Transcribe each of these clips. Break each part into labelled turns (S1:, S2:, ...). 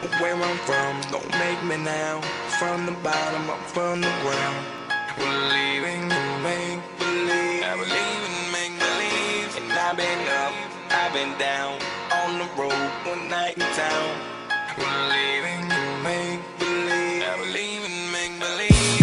S1: Where I'm from, don't make me now. From the bottom, up from the ground. Believing in make believe. I believe in make believe. And I've been up, I've been down. On the road, one night in town. Believing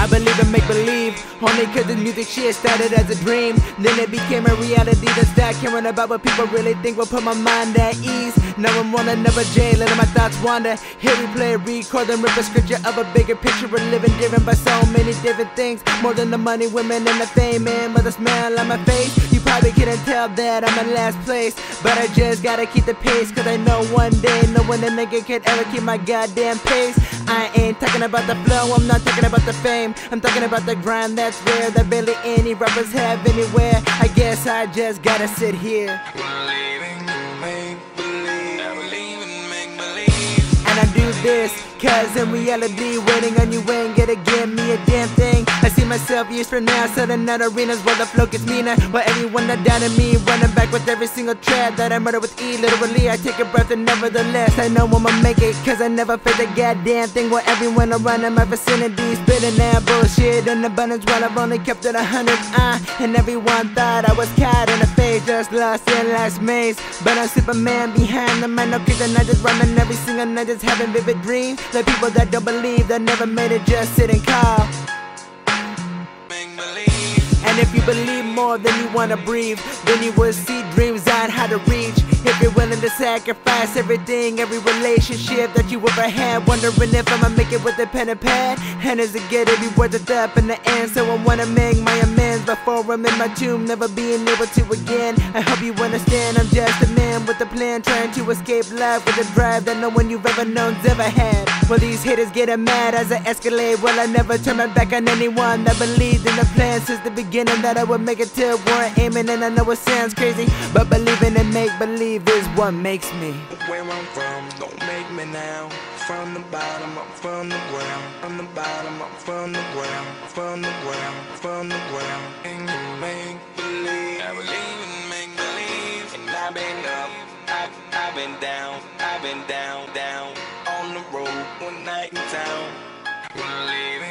S1: I believe in make believe,
S2: only cause this music shit started as a dream. Then it became a reality that start caring about what people really think will put my mind at ease. No one wanna never jail, letting my thoughts wander. Here we play, record, and rip a scripture of a bigger picture of living driven by so many different things. More than the money, women, and the fame, and But the smile on my face, you probably couldn't tell that I'm in last place. But I just gotta keep the pace, cause I know one day no one a nigga can ever keep my goddamn pace. I ain't talking about the flow, I'm not talking about the fame. I'm talking about the grind that's rare, that barely any rappers have anywhere. I guess I just gotta sit here.
S1: I
S2: do this, cause in reality, waiting on you ain't gonna give me a damn thing. I see myself years from now, selling out arenas where the flow gets meaner. Where everyone that doubted me, running back with every single track that I murder with E. Literally, I take a breath and nevertheless, I know I'ma make it, cause I never felt a goddamn thing. Where everyone around in my vicinity spitting that bullshit in abundance while I've only kept it a hundred. Uh, and everyone thought I was caught in a phase, just lost in last maze. But I'm Superman behind the man, no kidding, I just rhyming every single night, just having vivid dreams. The people that don't believe that never made it, just sit and call. And if you believe more than you wanna breathe, then you will see dreams on how to reach. If you're willing to sacrifice everything, every relationship that you ever had, wondering if I'ma make it with a pen and pad. And is it good to be worth it up in the end? So I wanna make my amends before I'm in my tomb, never being able to again. I hope you understand I'm just a man with a plan, trying to escape life with a drive that no one you've ever known's ever had. Well, these haters getting mad as I escalate. Well, I never turn my back on anyone that believed in the plan since the beginning that I would make it to where I'm aiming. And I know it sounds crazy, but believing in make believe is what makes me.
S1: Where I'm from, don't make me now. From the bottom, up from the ground. From the bottom, up from the ground. From the ground, from the ground. And you make believe. I believe make believe. And I've been up, I've, I've been down, I've been down, down. On the road, one night in town. Believe